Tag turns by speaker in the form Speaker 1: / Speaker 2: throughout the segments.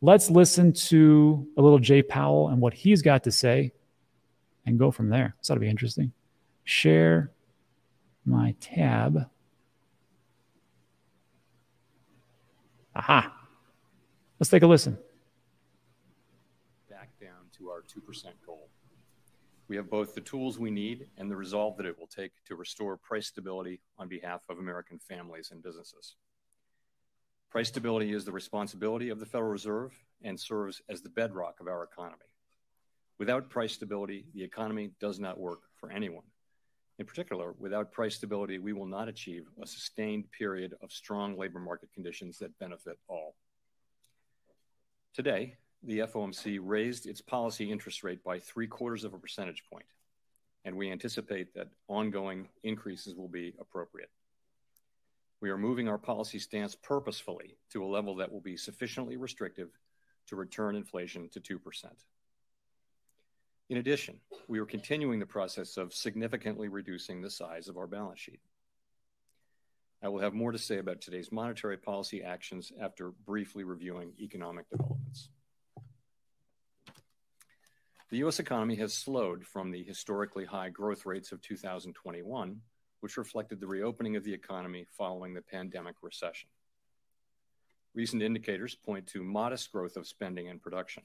Speaker 1: Let's listen to a little Jay Powell and what he's got to say and go from there. So that'll be interesting. Share my tab. Aha. Let's take a listen.
Speaker 2: Back down to our 2% goal. We have both the tools we need and the resolve that it will take to restore price stability on behalf of American families and businesses. Price stability is the responsibility of the Federal Reserve and serves as the bedrock of our economy. Without price stability, the economy does not work for anyone. In particular, without price stability, we will not achieve a sustained period of strong labor market conditions that benefit all. Today, the FOMC raised its policy interest rate by three-quarters of a percentage point, and we anticipate that ongoing increases will be appropriate. We are moving our policy stance purposefully to a level that will be sufficiently restrictive to return inflation to 2%. In addition, we are continuing the process of significantly reducing the size of our balance sheet. I will have more to say about today's monetary policy actions after briefly reviewing economic developments. The U.S. economy has slowed from the historically high growth rates of 2021, which reflected the reopening of the economy following the pandemic recession. Recent indicators point to modest growth of spending and production.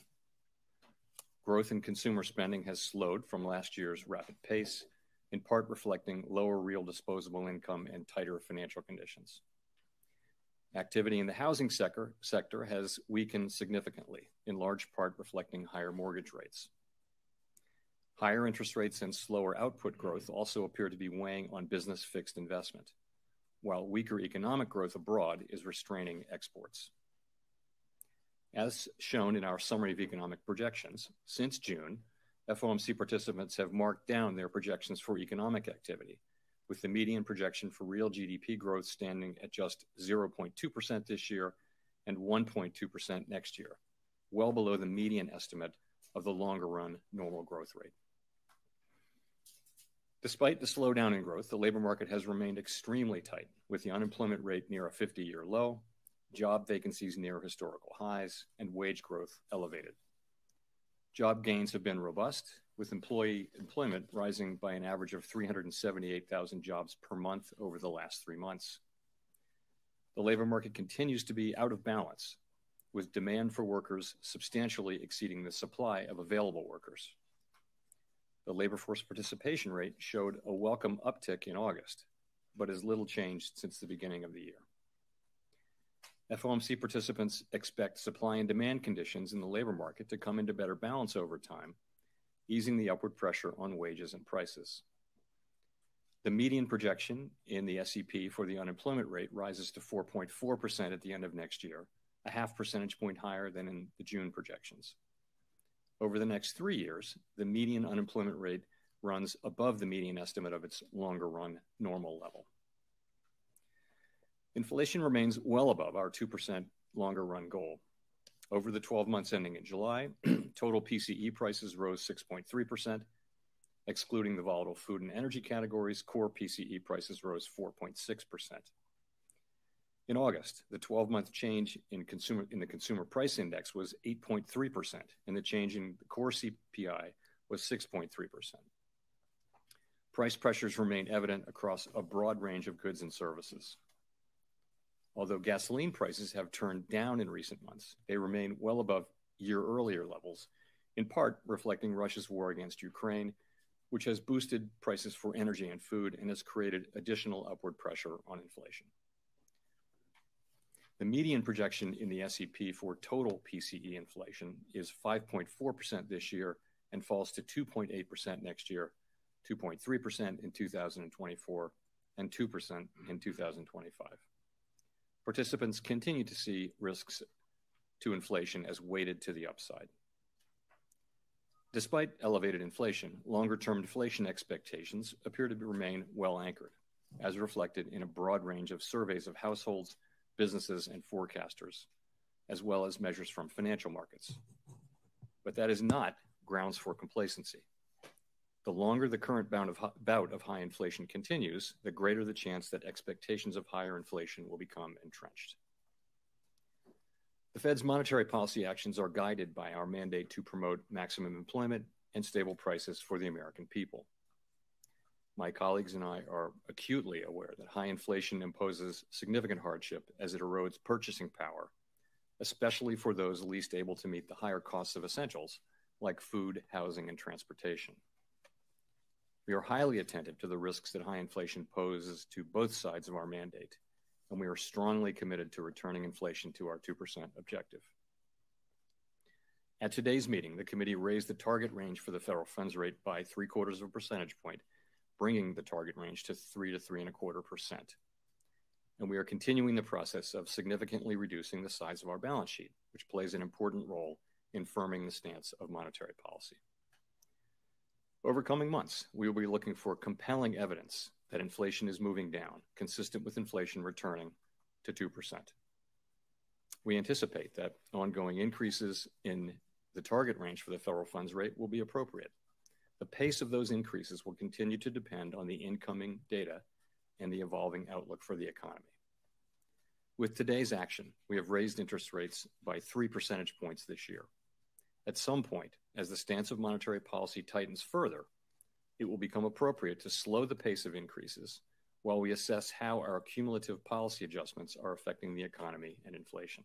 Speaker 2: Growth in consumer spending has slowed from last year's rapid pace, in part reflecting lower real disposable income and tighter financial conditions. Activity in the housing sector has weakened significantly, in large part reflecting higher mortgage rates. Higher interest rates and slower output growth also appear to be weighing on business fixed investment, while weaker economic growth abroad is restraining exports. As shown in our summary of economic projections, since June, FOMC participants have marked down their projections for economic activity, with the median projection for real GDP growth standing at just 0.2% this year and 1.2% next year, well below the median estimate of the longer-run normal growth rate. Despite the slowdown in growth, the labor market has remained extremely tight, with the unemployment rate near a 50-year low, job vacancies near historical highs, and wage growth elevated. Job gains have been robust, with employee employment rising by an average of 378,000 jobs per month over the last three months. The labor market continues to be out of balance, with demand for workers substantially exceeding the supply of available workers. The labor force participation rate showed a welcome uptick in August, but has little changed since the beginning of the year. FOMC participants expect supply and demand conditions in the labor market to come into better balance over time, easing the upward pressure on wages and prices. The median projection in the SEP for the unemployment rate rises to 4.4% at the end of next year, a half percentage point higher than in the June projections. Over the next three years, the median unemployment rate runs above the median estimate of its longer-run normal level. Inflation remains well above our 2% longer-run goal. Over the 12 months ending in July, total PCE prices rose 6.3%. Excluding the volatile food and energy categories, core PCE prices rose 4.6%. In August, the 12-month change in the consumer price index was 8.3%, and the change in the core CPI was 6.3%. Price pressures remain evident across a broad range of goods and services. Although gasoline prices have turned down in recent months, they remain well above year-earlier levels, in part reflecting Russia's war against Ukraine, which has boosted prices for energy and food and has created additional upward pressure on inflation. The median projection in the SEP for total PCE inflation is 5.4% this year and falls to 2.8% next year, 2.3% in 2024, and 2% in 2025. Participants continue to see risks to inflation as weighted to the upside. Despite elevated inflation, longer-term inflation expectations appear to remain well anchored, as reflected in a broad range of surveys of households, businesses, and forecasters, as well as measures from financial markets. But that is not grounds for complacency. The longer the current bout of high inflation continues, the greater the chance that expectations of higher inflation will become entrenched. The Fed's monetary policy actions are guided by our mandate to promote maximum employment and stable prices for the American people. My colleagues and I are acutely aware that high inflation imposes significant hardship as it erodes purchasing power, especially for those least able to meet the higher costs of essentials like food, housing, and transportation. We are highly attentive to the risks that high inflation poses to both sides of our mandate, and we are strongly committed to returning inflation to our 2% objective. At today's meeting, the committee raised the target range for the federal funds rate by three quarters of a percentage point, bringing the target range to 3 to 3.25%. And we are continuing the process of significantly reducing the size of our balance sheet, which plays an important role in firming the stance of monetary policy. Over coming months, we will be looking for compelling evidence that inflation is moving down, consistent with inflation returning to 2%. We anticipate that ongoing increases in the target range for the federal funds rate will be appropriate. The pace of those increases will continue to depend on the incoming data and the evolving outlook for the economy. With today's action, we have raised interest rates by 3 percentage points this year. At some point, as the stance of monetary policy tightens further, it will become appropriate to slow the pace of increases while we assess how our cumulative policy adjustments are affecting the economy and inflation.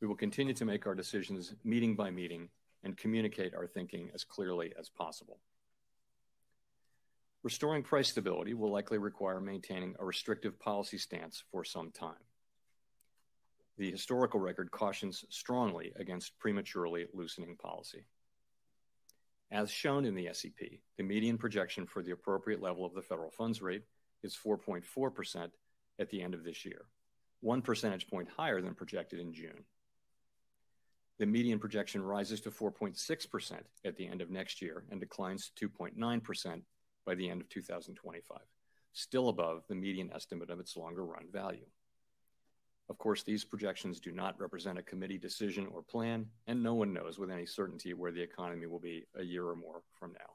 Speaker 2: We will continue to make our decisions meeting by meeting and communicate our thinking as clearly as possible. Restoring price stability will likely require maintaining a restrictive policy stance for some time the historical record cautions strongly against prematurely loosening policy. As shown in the SEP, the median projection for the appropriate level of the federal funds rate is 4.4% at the end of this year, one percentage point higher than projected in June. The median projection rises to 4.6% at the end of next year and declines to 2.9% by the end of 2025, still above the median estimate of its longer run value. Of course, these projections do not represent a committee decision or plan, and no one knows with any certainty where the economy will be a year or more from now.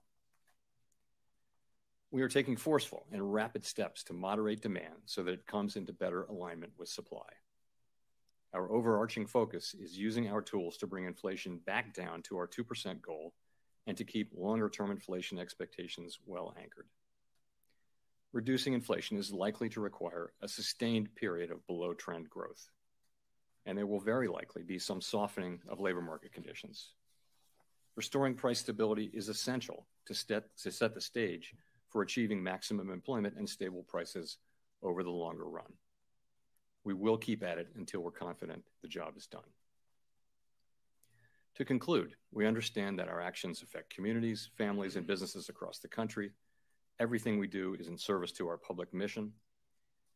Speaker 2: We are taking forceful and rapid steps to moderate demand so that it comes into better alignment with supply. Our overarching focus is using our tools to bring inflation back down to our 2% goal and to keep longer term inflation expectations well anchored reducing inflation is likely to require a sustained period of below trend growth, and there will very likely be some softening of labor market conditions. Restoring price stability is essential to set the stage for achieving maximum employment and stable prices over the longer run. We will keep at it until we're confident the job is done. To conclude, we understand that our actions affect communities, families, and businesses across the country Everything we do is in service to our public mission.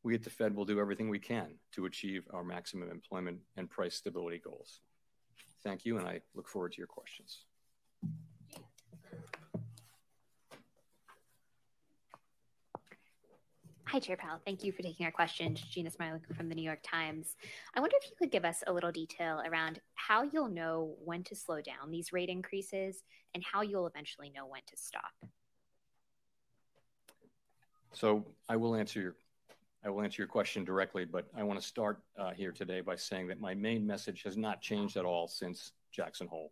Speaker 2: We at the Fed will do everything we can to achieve our maximum employment and price stability goals. Thank you, and I look forward to your questions.
Speaker 3: Hi, Chair Powell. Thank you for taking our questions. Jeanna Smialek from the New York Times. I wonder if you could give us a little detail around how you'll know when to slow down these rate increases and how you'll eventually know when to stop.
Speaker 2: So I will answer your I will answer your question directly, but I want to start uh, here today by saying that my main message has not changed at all since Jackson Hole.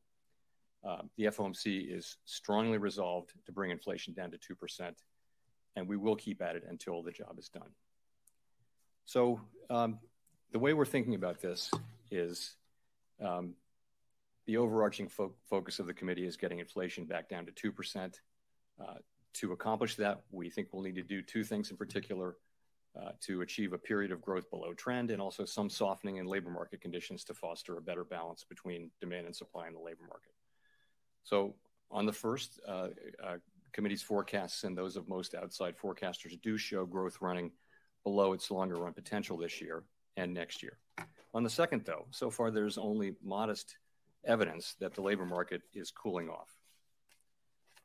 Speaker 2: Uh, the FOMC is strongly resolved to bring inflation down to 2%, and we will keep at it until the job is done. So um, the way we're thinking about this is um, the overarching fo focus of the committee is getting inflation back down to 2%. Uh, to accomplish that, we think we'll need to do two things in particular uh, to achieve a period of growth below trend and also some softening in labor market conditions to foster a better balance between demand and supply in the labor market. So on the first, uh, uh, committee's forecasts and those of most outside forecasters do show growth running below its longer run potential this year and next year. On the second, though, so far there's only modest evidence that the labor market is cooling off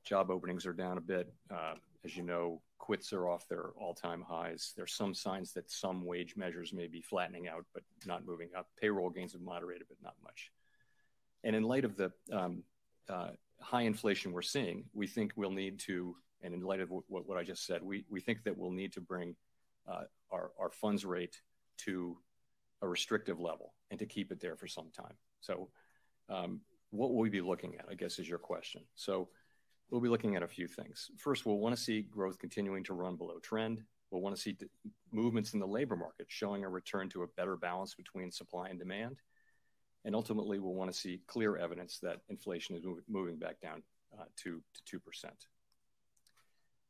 Speaker 2: job openings are down a bit. Uh, as you know, quits are off their all-time highs. There's some signs that some wage measures may be flattening out, but not moving up. Payroll gains have moderated, but not much. And in light of the um, uh, high inflation we're seeing, we think we'll need to, and in light of what, what I just said, we, we think that we'll need to bring uh, our, our funds rate to a restrictive level and to keep it there for some time. So, um, what will we be looking at? I guess is your question. So, we'll be looking at a few things. First, we'll want to see growth continuing to run below trend. We'll want to see movements in the labor market showing a return to a better balance between supply and demand. And ultimately, we'll want to see clear evidence that inflation is moving back down uh, to, to 2%.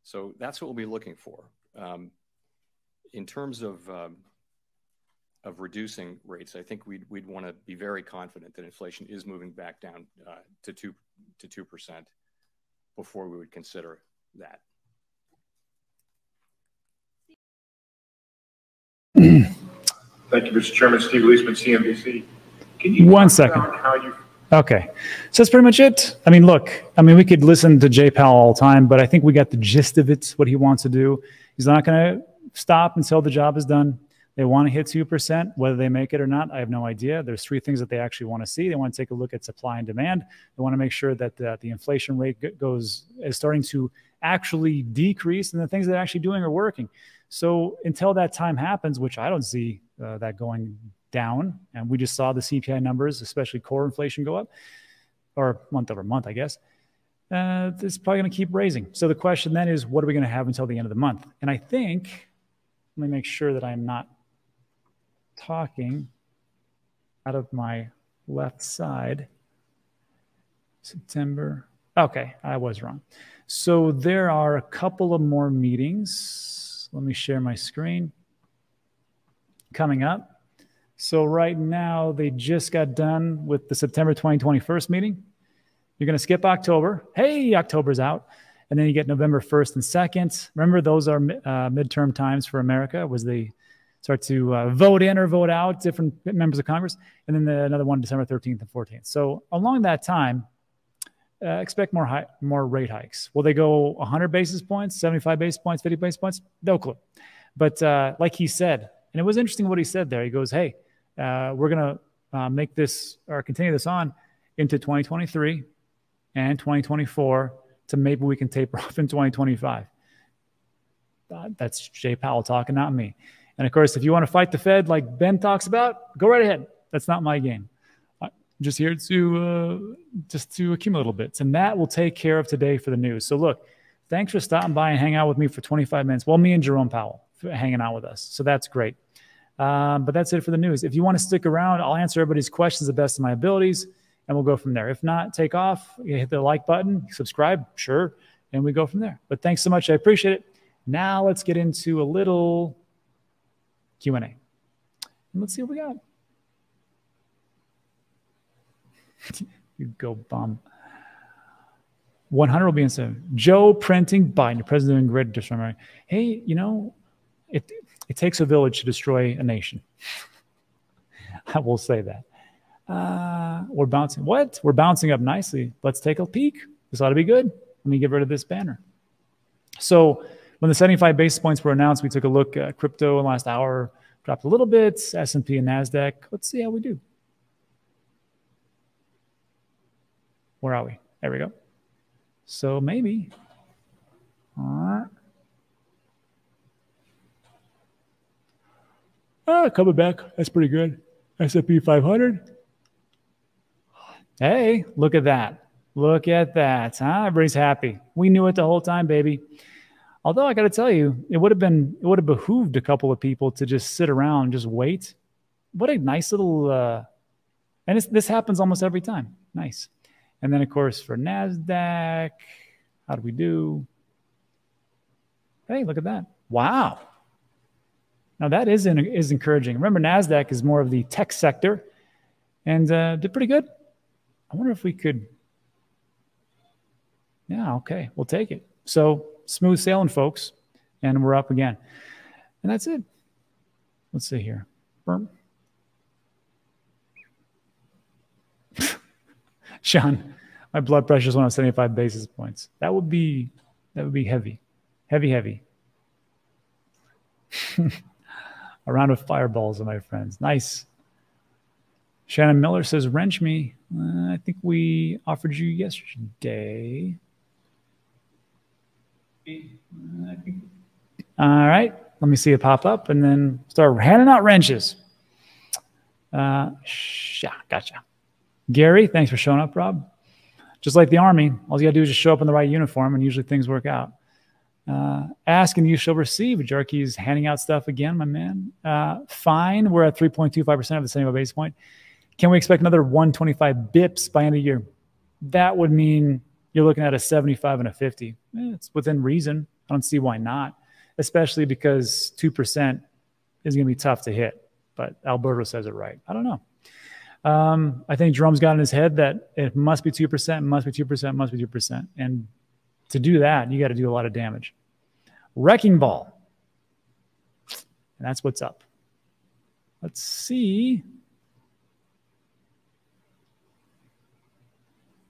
Speaker 2: So that's what we'll be looking for. Um, in terms of, um, of reducing rates, I think we'd, we'd want to be very confident that inflation is moving back down uh, to 2 to 2% before we would consider that.
Speaker 4: Thank you, Mr. Chairman. Steve Liesman, CNBC.
Speaker 1: Can you One second. Okay. So that's pretty much it. I mean, look, I mean, we could listen to Jay Powell all the time, but I think we got the gist of it, what he wants to do. He's not going to stop until the job is done. They want to hit 2%. Whether they make it or not, I have no idea. There's three things that they actually want to see. They want to take a look at supply and demand. They want to make sure that the, the inflation rate goes is starting to actually decrease and the things they're actually doing are working. So until that time happens, which I don't see uh, that going down, and we just saw the CPI numbers, especially core inflation, go up, or month over month, I guess. Uh, it's probably going to keep raising. So the question then is, what are we going to have until the end of the month? And I think, let me make sure that I'm not talking out of my left side. September. Okay, I was wrong. So there are a couple of more meetings. Let me share my screen coming up. So right now, they just got done with the September 2021 meeting. You're going to skip October. Hey, October's out. And then you get November 1st and 2nd. Remember, those are uh, midterm times for America, was they start to uh, vote in or vote out different members of Congress. And then the, another one, December 13th and 14th. So along that time, uh, expect more high, more rate hikes. Will they go 100 basis points, 75 basis points, 50 basis points? No clue. But uh, like he said, and it was interesting what he said there. He goes, "Hey, uh, we're going to uh, make this or continue this on into 2023 and 2024 to maybe we can taper off in 2025. Uh, that's Jay Powell talking, not me. And of course, if you want to fight the Fed like Ben talks about, go right ahead. That's not my game. I'm just here to uh, just to accumulate a little bits, and that will take care of today for the news. So look, thanks for stopping by and hanging out with me for 25 minutes. Well, me and Jerome Powell hanging out with us. So that's great. Um, but that's it for the news. If you want to stick around, I'll answer everybody's questions the best of my abilities, and we'll go from there. If not, take off. Hit the like button, subscribe, sure, and we go from there. But thanks so much. I appreciate it. Now let's get into a little Q&A. And let's see what we got. you go bum. 100 will be in soon. Joe printing Biden, president doing great disarmament. Hey, you know, it it takes a village to destroy a nation. I will say that. Uh, we're bouncing. What? We're bouncing up nicely. Let's take a peek. This ought to be good. Let me get rid of this banner. So when the 75 basis points were announced, we took a look at crypto in the last hour, dropped a little bit, S&P and NASDAQ. Let's see how we do. Where are we? There we go. So maybe. All right. Ah, coming back. That's pretty good. S&P 500. Hey, look at that. Look at that. Huh? Everybody's happy. We knew it the whole time, baby. Although I got to tell you, it would have been it would have behooved a couple of people to just sit around just wait. What a nice little uh, and this happens almost every time. Nice. And then of course for Nasdaq, how do we do? Hey, look at that. Wow. Now that is, in, is encouraging. Remember, NASDAQ is more of the tech sector and uh, did pretty good. I wonder if we could. Yeah, okay, we'll take it. So smooth sailing, folks. And we're up again. And that's it. Let's see here. Sean, my blood pressure is 175 basis points. That would be that would be heavy. Heavy, heavy. A round of fireballs, my friends. Nice. Shannon Miller says, wrench me. Uh, I think we offered you yesterday. All right. Let me see it pop up and then start handing out wrenches. Uh, yeah, gotcha. Gary, thanks for showing up, Rob. Just like the army, all you gotta do is just show up in the right uniform, and usually things work out. Uh, ask and you shall receive. Jarkey's handing out stuff again, my man. Uh, fine, we're at 3.25% of the same base point. Can we expect another 125 bips by end of year? That would mean you're looking at a 75 and a 50. Eh, it's within reason. I don't see why not, especially because 2% is going to be tough to hit. But Alberto says it right. I don't know. Um, I think Jerome's got in his head that it must be 2%, must be 2%, must be 2%. And to do that, you got to do a lot of damage. Wrecking ball. And that's what's up. Let's see.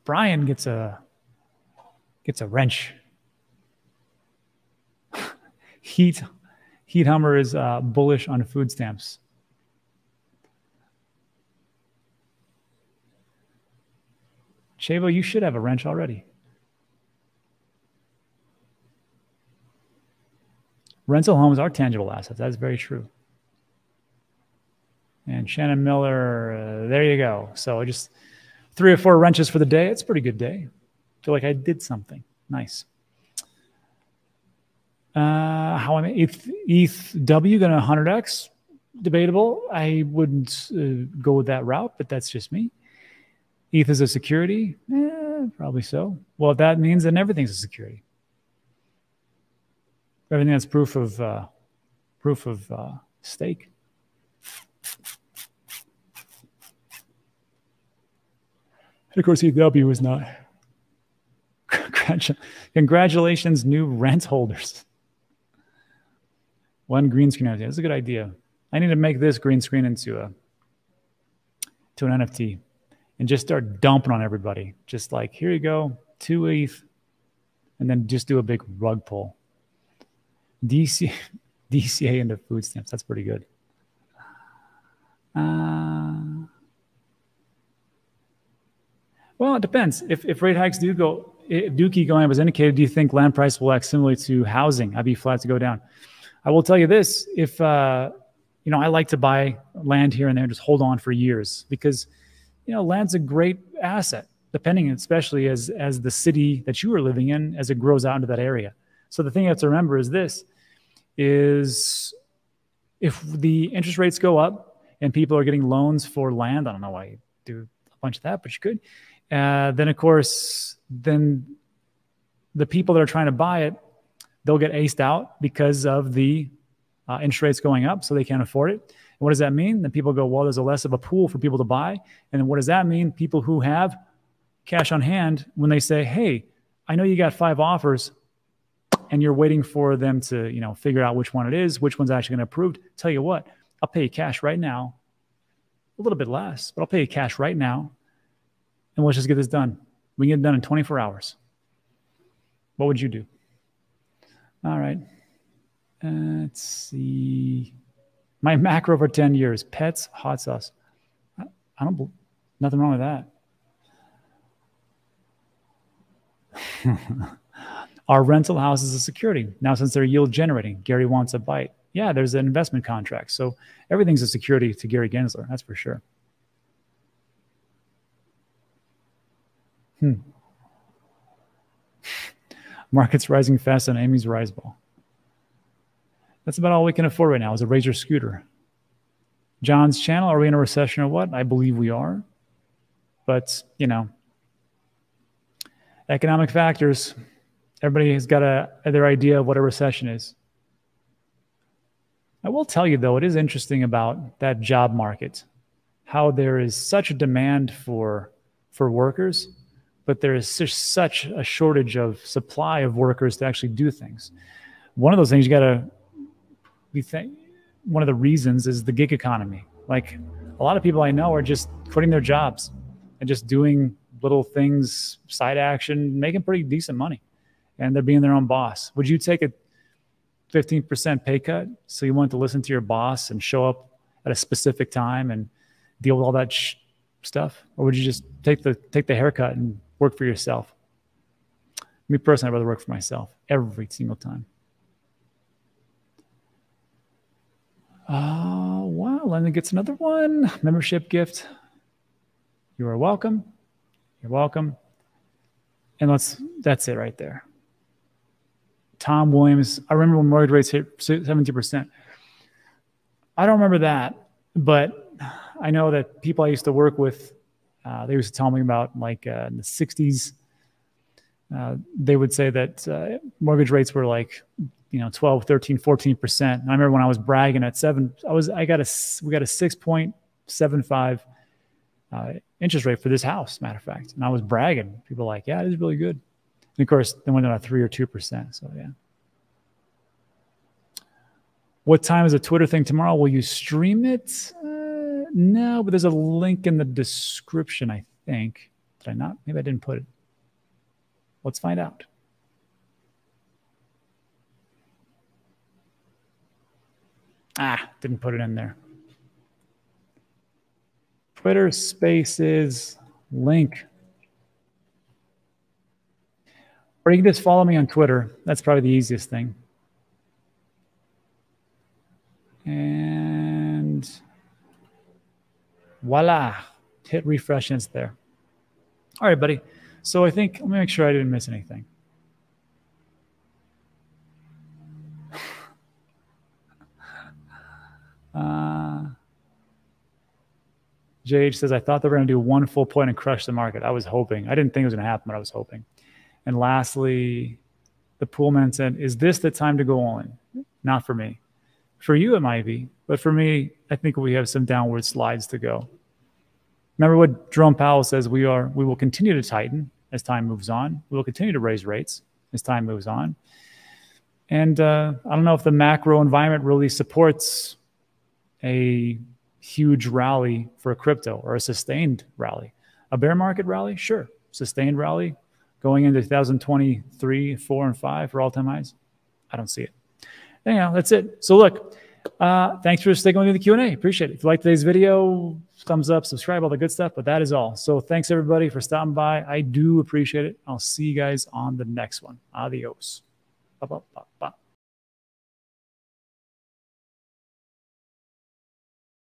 Speaker 1: Brian gets a gets a wrench. Heat Heat Hummer is uh, bullish on food stamps. Chavo, you should have a wrench already. Rental homes are tangible assets. That's very true. And Shannon Miller, uh, there you go. So just three or four wrenches for the day. It's a pretty good day. Feel like I did something nice. Uh, how I ETH, ETH W going to 100x? Debatable. I wouldn't uh, go with that route, but that's just me. ETH is a security? Eh, probably so. Well, that means then everything's a security. Everything that's proof of uh, proof of uh, stake. And of course, EW is not. Congratulations, new rent holders. One green screen NFT. That's a good idea. I need to make this green screen into a to an NFT and just start dumping on everybody. Just like, here you go, two ETH, and then just do a big rug pull. DC, DCA into food stamps. That's pretty good. Uh, well, it depends. If, if rate hikes do go, if do keep going as indicated, do you think land price will act similarly to housing? I'd be flat to go down. I will tell you this: if uh, you know, I like to buy land here and there, and just hold on for years because you know, land's a great asset, depending, especially as as the city that you are living in, as it grows out into that area. So the thing you have to remember is this: is if the interest rates go up and people are getting loans for land, I don't know why you do a bunch of that, but you could. Uh, then of course, then the people that are trying to buy it, they'll get aced out because of the uh, interest rates going up, so they can't afford it. And what does that mean? Then people go, well, there's a less of a pool for people to buy. And then what does that mean? People who have cash on hand, when they say, hey, I know you got five offers and you're waiting for them to, you know, figure out which one it is, which one's actually going to approve. Tell you what, I'll pay you cash right now, a little bit less, but I'll pay you cash right now. And let's just get this done. We can get it done in 24 hours. What would you do? All right. Let's see. My macro for 10 years pets, hot sauce. I don't, nothing wrong with that. Our rental house is a security. Now, since they're yield generating, Gary wants a bite. Yeah, there's an investment contract. So everything's a security to Gary Gensler. That's for sure. Hmm. Market's rising fast on Amy's rise ball. That's about all we can afford right now is a Razor scooter. John's channel, are we in a recession or what? I believe we are. But, you know, economic factors, everybody has got a, their idea of what a recession is. I will tell you, though, it is interesting about that job market, how there is such a demand for, for workers, but there is such a shortage of supply of workers to actually do things. One of those things you got to we think one of the reasons is the gig economy. Like a lot of people I know are just quitting their jobs and just doing little things, side action, making pretty decent money, and they're being their own boss. Would you take a 15% pay cut so you want to listen to your boss and show up at a specific time and deal with all that sh- stuff, or would you just take the take the haircut and work for yourself? Me personally, I'd rather work for myself every single time. Uh, well, Lennon gets another one membership gift. You are welcome. You're welcome. And let's, that's it right there. Tom Williams, I remember when mortgage rates hit 70%. I don't remember that, but I know that people I used to work with, uh, they used to tell me about like uh, in the 60s, uh, they would say that uh, mortgage rates were like, you know, 12, 13, 14%. And I remember when I was bragging at seven, I was, I got a, we got a 6.75 uh, interest rate for this house, matter of fact. And I was bragging. People like, yeah, it is really good. And of course, they went down to three or 2%. So, yeah. What time is a Twitter thing tomorrow? Will you stream it? Uh, no, but there's a link in the description, I think. Did I not? Maybe I didn't put it. Let's find out. Ah, didn't put it in there. Twitter Spaces link. Or you can just follow me on Twitter. That's probably the easiest thing. And voila, hit refresh and it's there. All right, buddy. So I think, let me make sure I didn't miss anything. Uh, JH says, I thought they were going to do one full point and crush the market. I was hoping. I didn't think it was going to happen, but I was hoping. And lastly, the poolman said, Is this the time to go on? Not for me. For you, it might be. But for me, I think we have some downward slides to go. Remember what Jerome Powell says we are we will continue to tighten as time moves on. We will continue to raise rates as time moves on. And uh, I don't know if the macro environment really supports a huge rally for crypto or a sustained rally. A bear market rally, sure. Sustained rally going into 2023, four and five for all time highs. I don't see it. Anyhow, that's it. So look, uh, thanks for sticking with me the Q&A. Appreciate it. If you like today's video, thumbs up, subscribe, all the good stuff. But that is all. So thanks everybody for stopping by. I do appreciate it. I'll see you guys on the next one. Adios. Ba, ba, ba,